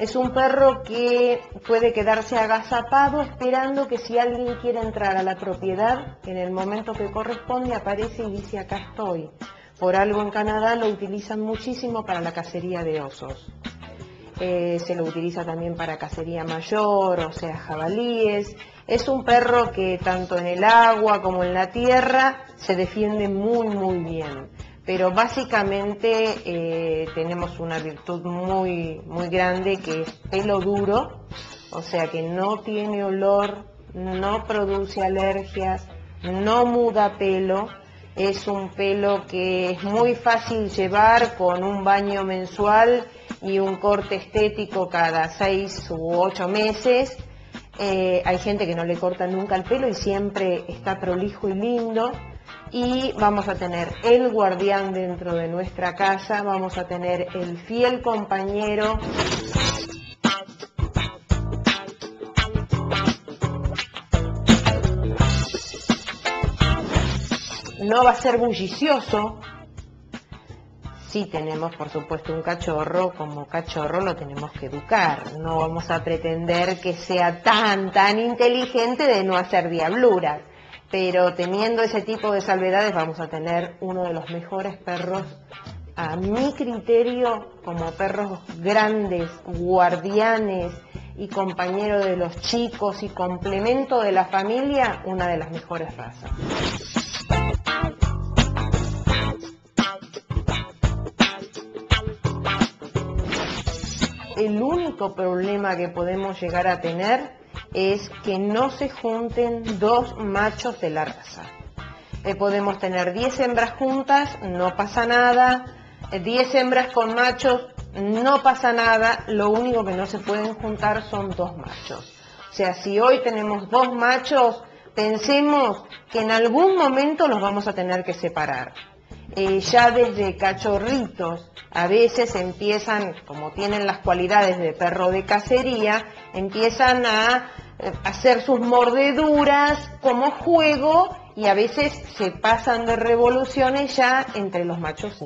Es un perro que puede quedarse agazapado esperando que si alguien quiere entrar a la propiedad, en el momento que corresponde aparece y dice acá estoy. Por algo en Canadá lo utilizan muchísimo para la cacería de osos. Eh, se lo utiliza también para cacería mayor, o sea, jabalíes. Es un perro que tanto en el agua como en la tierra se defiende muy, muy bien. Pero básicamente eh, tenemos una virtud muy, muy grande que es pelo duro, o sea que no tiene olor, no produce alergias, no muda pelo, es un pelo que es muy fácil llevar con un baño mensual y un corte estético cada seis u ocho meses. Eh, hay gente que no le corta nunca el pelo y siempre está prolijo y lindo. Y vamos a tener el guardián dentro de nuestra casa, vamos a tener el fiel compañero. No va a ser bullicioso, si tenemos, por supuesto, un cachorro, como cachorro lo tenemos que educar. No vamos a pretender que sea tan, tan inteligente de no hacer diabluras. Pero teniendo ese tipo de salvedades vamos a tener uno de los mejores perros, a mi criterio, como perros grandes, guardianes y compañero de los chicos y complemento de la familia, una de las mejores razas. el único problema que podemos llegar a tener es que no se junten dos machos de la raza. Eh, podemos tener 10 hembras juntas, no pasa nada, 10 eh, hembras con machos, no pasa nada, lo único que no se pueden juntar son dos machos. O sea, si hoy tenemos dos machos, pensemos que en algún momento los vamos a tener que separar. Eh, ya desde cachorritos a veces empiezan, como tienen las cualidades de perro de cacería, empiezan a hacer sus mordeduras como juego y a veces se pasan de revoluciones ya entre los machos